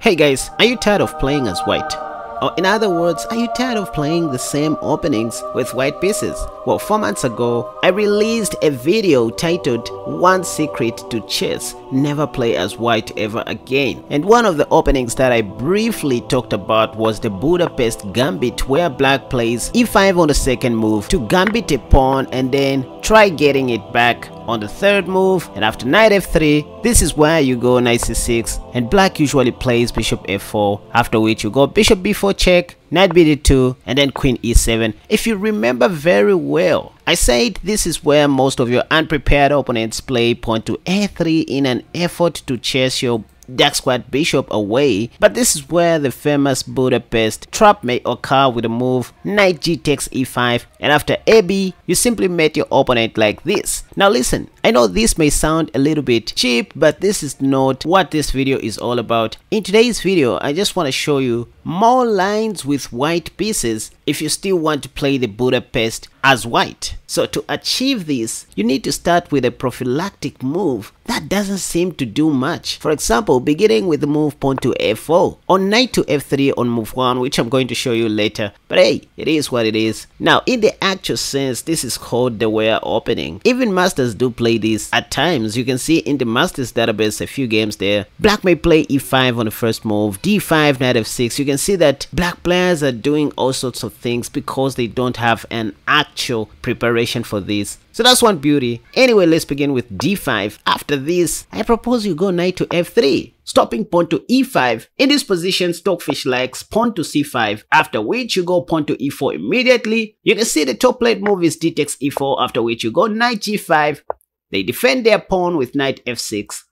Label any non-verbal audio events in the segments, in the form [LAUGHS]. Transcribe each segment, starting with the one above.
Hey guys, are you tired of playing as white? Or in other words, are you tired of playing the same openings with white pieces? Well, four months ago, I released a video titled One Secret to Chess, Never Play as White Ever Again. And one of the openings that I briefly talked about was the Budapest Gambit where black plays e5 on the second move to gambit a pawn and then try getting it back on the third move and after knight f3 this is where you go knight c6 and black usually plays bishop f4 after which you go bishop b4 check knight bd2 and then queen e7 if you remember very well i said this is where most of your unprepared opponents play pawn to a3 in an effort to chase your dark squad bishop away but this is where the famous Budapest trap may occur with a move knight g takes e5 and after AB you simply met your opponent like this. Now listen I know this may sound a little bit cheap but this is not what this video is all about. In today's video I just want to show you more lines with white pieces if you still want to play the Budapest as white. So to achieve this, you need to start with a prophylactic move that doesn't seem to do much. For example, beginning with the move pawn to f4 or knight to f3 on move 1 which I'm going to show you later. But hey, it is what it is. Now in the actual sense, this is called the ware opening. Even masters do play this at times. You can see in the masters database a few games there. Black may play e5 on the first move, d5, knight f6. You can see that black players are doing all sorts of things because they don't have an actual preparation for this. So that's one beauty. Anyway, let's begin with d5. After this, I propose you go knight to f3, stopping pawn to e5. In this position, Stockfish likes pawn to c5, after which you go pawn to e4 immediately. You can see the top plate move is d takes e4, after which you go knight g5. They defend their pawn with knight f6.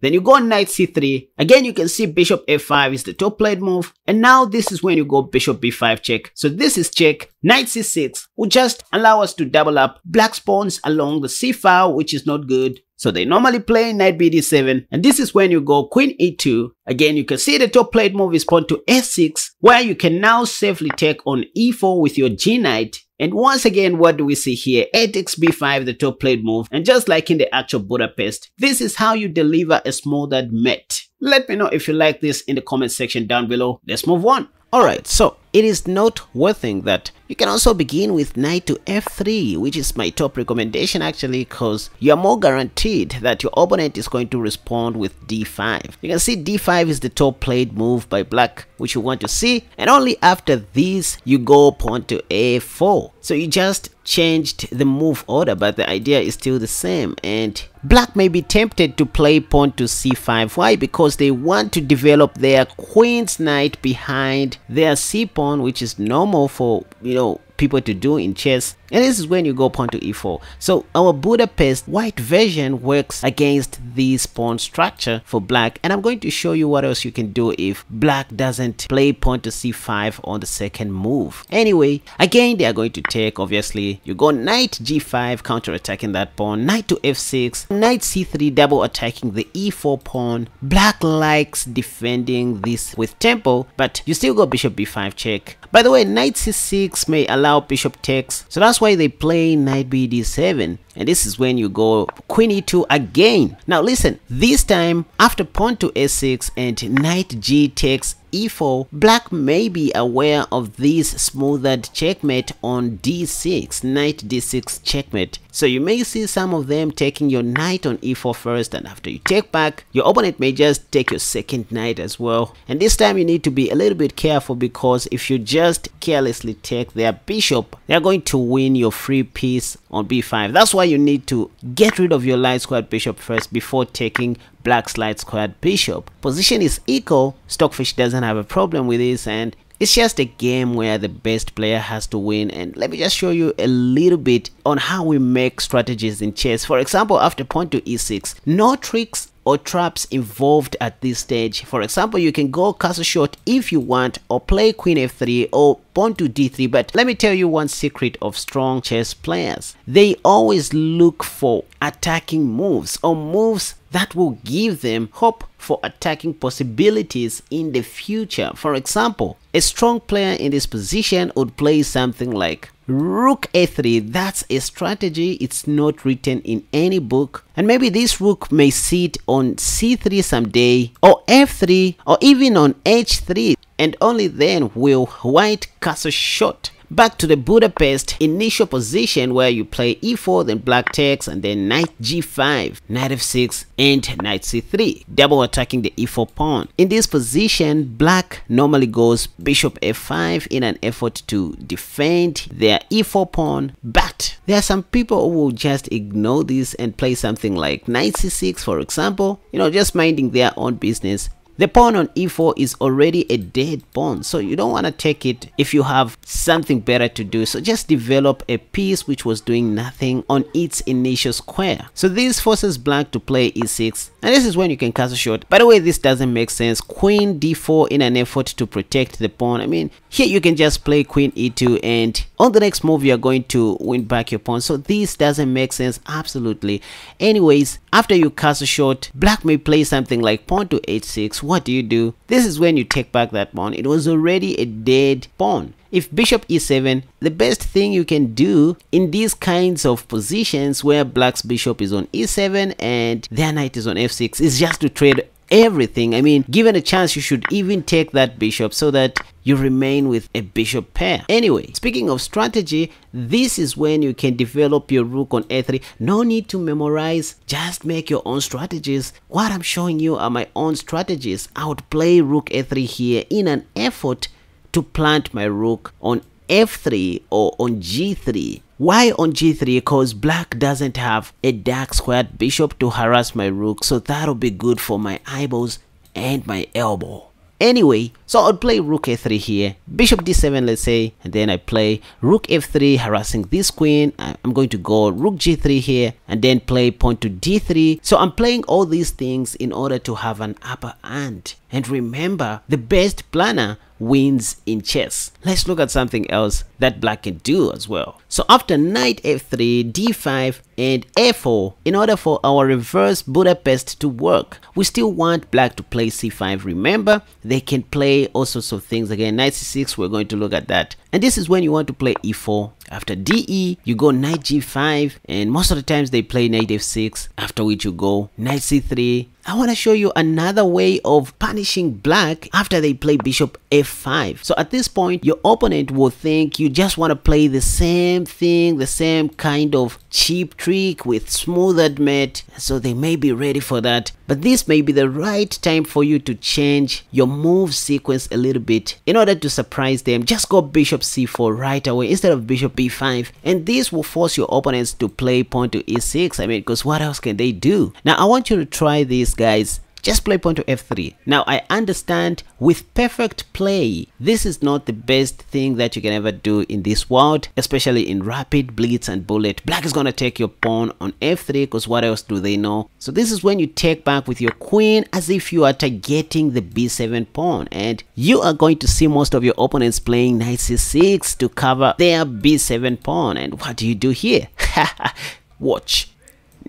Then you go knight c3. Again, you can see bishop f5 is the top played move. And now this is when you go bishop b5 check. So this is check. Knight c6 will just allow us to double up black pawns along the c file, which is not good. So they normally play knight bd7 and this is when you go queen e2. Again, you can see the top played move is pawn to s6 where you can now safely take on e4 with your g knight and once again, what do we see here? A takes b5, the top played move. And just like in the actual Budapest, this is how you deliver a smothered mate. Let me know if you like this in the comment section down below. Let's move on. Alright, so it is noteworthy that you can also begin with knight to f3 which is my top recommendation actually because you are more guaranteed that your opponent is going to respond with d5. You can see d5 is the top played move by black which you want to see and only after this you go pawn to a4. So you just changed the move order but the idea is still the same and black may be tempted to play pawn to c5 why because they want to develop their queen's knight behind their c which is normal for you know people to do in chess and this is when you go pawn to e4 so our budapest white version works against this pawn structure for black. And i'm going to show you what else you can do if black doesn't play pawn to c5 on the second move. Anyway again they are going to take obviously you go knight g5 counter attacking that pawn knight to f6 knight c3 double attacking the e4 pawn. Black likes defending this with tempo but you still go bishop b5 check. By the way knight c6 may allow bishop takes so that's why they play knight bd7 and this is when you go queen e2 again. Now listen this time after pawn to a6 and knight g takes e4 black may be aware of this smothered checkmate on d6 knight d6 checkmate. So you may see some of them taking your knight on e4 first and after you take back your opponent may just take your second knight as well. And this time you need to be a little bit careful because if you just carelessly take their bishop they're going to win your free piece on b5 that's why you need to get rid of your light squared bishop first before taking black's light squared bishop. Position is equal, Stockfish doesn't have a problem with this and it's just a game where the best player has to win and let me just show you a little bit on how we make strategies in chess. For example, after pawn to e6, no tricks or traps involved at this stage. For example, you can go castle short if you want or play queen f3 or pawn to d3 but let me tell you one secret of strong chess players. They always look for attacking moves or moves that will give them hope for attacking possibilities in the future. For example, a strong player in this position would play something like rook a3 that's a strategy. It's not written in any book. And maybe this rook may sit on c3 someday or f3 or even on h3 and only then will white castle shot Back to the Budapest initial position where you play e4, then black takes, and then knight g5, knight f6, and knight c3, double attacking the e4 pawn. In this position, black normally goes bishop f5 in an effort to defend their e4 pawn, but there are some people who will just ignore this and play something like knight c6 for example, you know, just minding their own business the pawn on e4 is already a dead pawn, so you don't want to take it if you have something better to do. So just develop a piece which was doing nothing on its initial square. So this forces black to play e6, and this is when you can castle short. By the way, this doesn't make sense. Queen d4 in an effort to protect the pawn. I mean, here you can just play queen e2 and on the next move you're going to win back your pawn. So this doesn't make sense absolutely. Anyways, after you castle short, black may play something like pawn to h6 what do you do? This is when you take back that pawn. It was already a dead pawn. If bishop e7, the best thing you can do in these kinds of positions where black's bishop is on e7 and their knight is on f6 is just to trade everything. I mean, given a chance, you should even take that bishop so that you remain with a bishop pair. Anyway, speaking of strategy, this is when you can develop your rook on a3. No need to memorize, just make your own strategies. What I'm showing you are my own strategies. I would play rook a3 here in an effort to plant my rook on f3 or on g3 why on g3? Because black doesn't have a dark squared bishop to harass my rook, so that'll be good for my eyeballs and my elbow. Anyway, so I'll play rook a3 here, bishop d7 let's say, and then I play rook f3 harassing this queen. I'm going to go rook g3 here and then play pawn to d3. So I'm playing all these things in order to have an upper hand. And remember, the best planner wins in chess. Let's look at something else that black can do as well. So after knight f3, d5 and f4, in order for our reverse Budapest to work, we still want black to play c5. Remember, they can all sorts of things. Again, knight c6, we're going to look at that. And this is when you want to play e4. After de, you go knight g5 and most of the times they play knight f6 after which you go knight c3 I want to show you another way of punishing black after they play bishop f5. So at this point, your opponent will think you just want to play the same thing, the same kind of cheap trick with smothered mate. So they may be ready for that. But this may be the right time for you to change your move sequence a little bit. In order to surprise them, just go bishop c4 right away instead of bishop b5. And this will force your opponents to play pawn to e6. I mean, because what else can they do? Now, I want you to try this, guys just play pawn to f3. Now I understand with perfect play, this is not the best thing that you can ever do in this world, especially in rapid, blitz and bullet. Black is gonna take your pawn on f3 because what else do they know? So this is when you take back with your queen as if you are targeting the b7 pawn and you are going to see most of your opponents playing knight c6 to cover their b7 pawn and what do you do here? [LAUGHS] Watch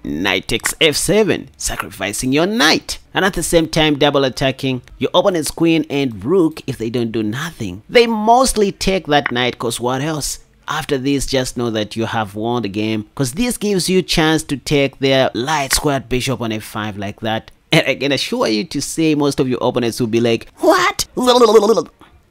knight takes f7, sacrificing your knight. And at the same time double attacking your opponent's queen and rook if they don't do nothing. They mostly take that knight cause what else? After this, just know that you have won the game because this gives you chance to take their light squared bishop on f5 like that. And I can assure you to say most of your opponents will be like, what? [LAUGHS]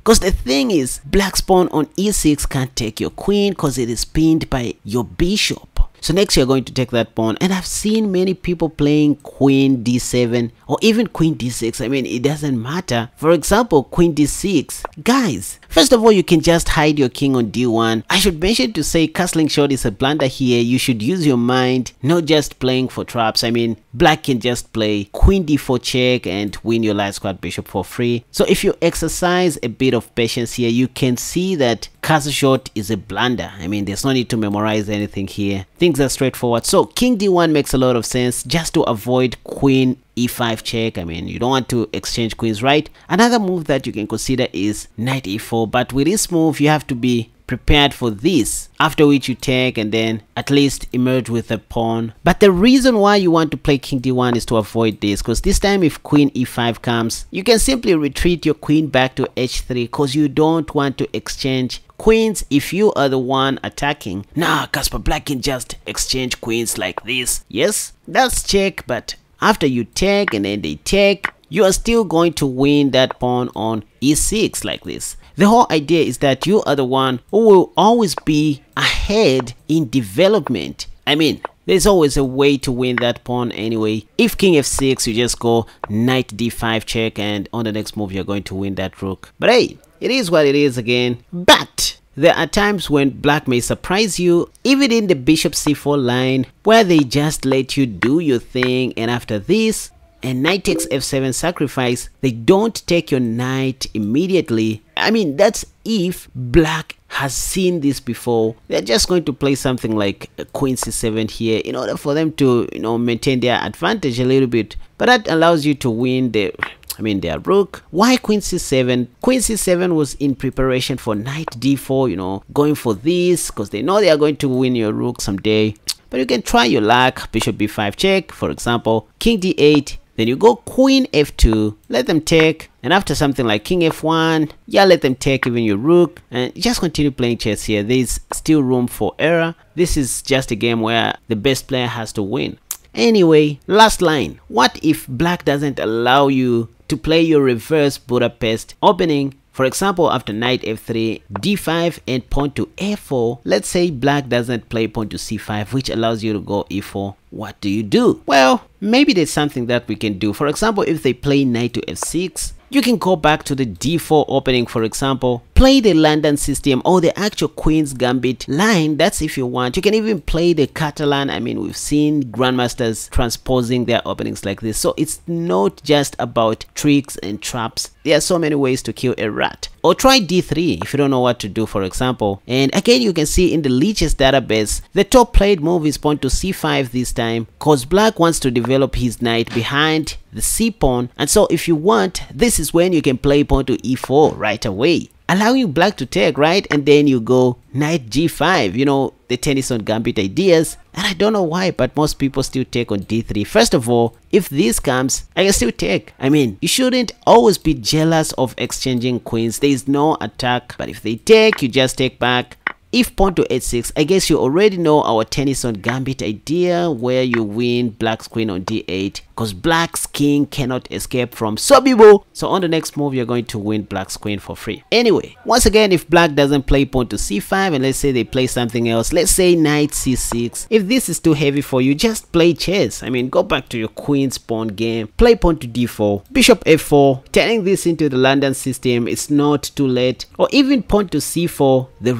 Because the thing is, black pawn on e6 can't take your queen because it is pinned by your bishop. So next you're going to take that pawn and I've seen many people playing queen d7 or even queen d6. I mean it doesn't matter. For example queen d6. Guys, first of all you can just hide your king on d1. I should mention to say castling short is a blunder here. You should use your mind not just playing for traps. I mean black can just play queen d4 check and win your light squad bishop for free. So if you exercise a bit of patience here you can see that castle short is a blunder. I mean there's no need to memorize anything here. Things are straightforward. So king d1 makes a lot of sense just to avoid queen e5 check. I mean, you don't want to exchange queens, right? Another move that you can consider is knight e4. But with this move, you have to be prepared for this after which you take and then at least emerge with a pawn but the reason why you want to play king d1 is to avoid this because this time if queen e5 comes you can simply retreat your queen back to h3 because you don't want to exchange queens if you are the one attacking. Nah, Casper Black can just exchange queens like this. Yes, that's check, but after you take and then they take, you are still going to win that pawn on e6 like this. The whole idea is that you are the one who will always be ahead in development. I mean, there's always a way to win that pawn anyway. If king f6, you just go knight d5 check and on the next move you're going to win that rook. But hey, it is what it is again. But there are times when black may surprise you, even in the bishop c4 line, where they just let you do your thing and after this, and knight takes f7 sacrifice, they don't take your knight immediately. I mean, that's if black has seen this before. They're just going to play something like queen c7 here in order for them to, you know, maintain their advantage a little bit. But that allows you to win the I mean their rook. Why queen c7? Queen c7 was in preparation for knight d4, you know, going for this because they know they are going to win your rook someday. But you can try your luck, bishop b5 check, for example, king d8, then you go queen f2, let them take, and after something like king f1, yeah, let them take even your rook, and just continue playing chess here. There's still room for error. This is just a game where the best player has to win. Anyway, last line. What if black doesn't allow you to play your reverse Budapest opening for example, after knight f3, d5 and pawn to f4, let's say black doesn't play pawn to c5 which allows you to go e4. What do you do? Well, maybe there's something that we can do. For example, if they play knight to f6, you can go back to the d4 opening for example, play the London system or the actual Queen's Gambit line, that's if you want. You can even play the Catalan, I mean we've seen grandmasters transposing their openings like this. So it's not just about tricks and traps. There are so many ways to kill a rat. Or try d3 if you don't know what to do for example. And again you can see in the Lichess database, the top played move is pawn to c5 this time cause black wants to develop his knight behind the c pawn and so if you want this is when you can play pawn to e4 right away allowing black to take right? And then you go knight g5 you know the Tennison gambit ideas. And i don't know why but most people still take on d3 first of all if this comes i can still take. I mean you shouldn't always be jealous of exchanging queens. There is no attack. But if they take you just take back if pawn to h6 i guess you already know our Tennison gambit idea where you win black's queen on d8 because black's king cannot escape from Sobibo. So on the next move, you're going to win black's queen for free. Anyway, once again, if black doesn't play pawn to c5 and let's say they play something else, let's say knight c6. If this is too heavy for you, just play chess. I mean, go back to your queen's pawn game, play pawn to d4, bishop f4, turning this into the London system. It's not too late. Or even pawn to c4, the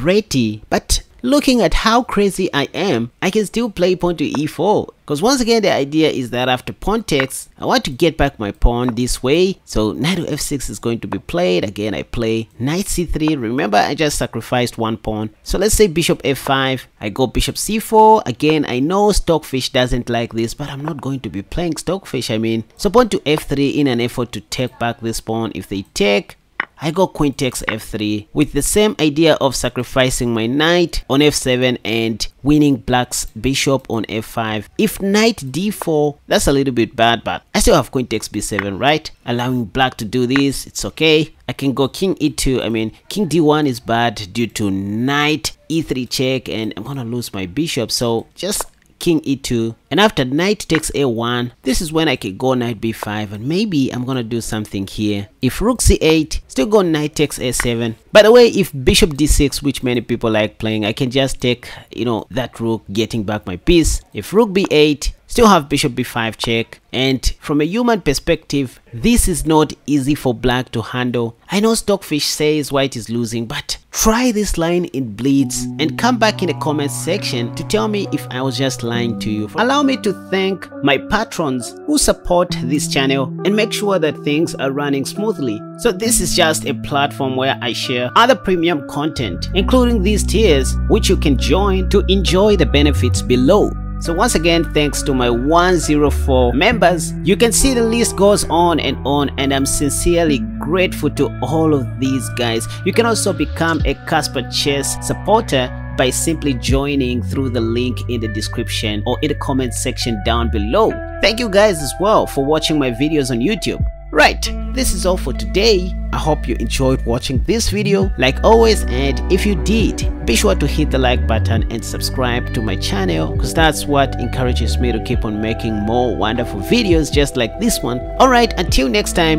But looking at how crazy I am, I can still play pawn to e4. Because once again, the idea is that after pawn takes, I want to get back my pawn this way. So knight to f6 is going to be played. Again, I play knight c3. Remember, I just sacrificed one pawn. So let's say bishop f5. I go bishop c4. Again, I know Stockfish doesn't like this, but I'm not going to be playing Stockfish. I mean, so pawn to f3 in an effort to take back this pawn. If they take, I go queen takes f3 with the same idea of sacrificing my knight on f7 and winning black's bishop on f5. If knight d4, that's a little bit bad, but I still have queen takes b7, right? Allowing black to do this, it's okay. I can go king e2, I mean, king d1 is bad due to knight e3 check and I'm gonna lose my bishop, so just king e2 and after knight takes a1 this is when i can go knight b5 and maybe i'm gonna do something here. If rook c8 still go knight takes a7 by the way if bishop d6 which many people like playing i can just take you know that rook getting back my piece. If rook b8 still have bishop b5 check. And from a human perspective this is not easy for black to handle. I know stockfish says white is losing but try this line in blitz and come back in the comment section to tell me if i was just lying to you. Allow me to thank my patrons who support this channel and make sure that things are running smoothly. So this is just a platform where i share other premium content including these tiers which you can join to enjoy the benefits below So once again, thanks to my 104 members. You can see the list goes on and on and I'm sincerely grateful to all of these guys. You can also become a KaspaChess supporter by simply joining through the link in the description or in the comment section down below. Thank you guys as well for watching my videos on YouTube. Right, this is all for today. I hope you enjoyed watching this video like always and if you did, be sure to hit the like button and subscribe to my channel because that's what encourages me to keep on making more wonderful videos just like this one. Alright, until next time,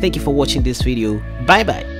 thank you for watching this video. Bye bye.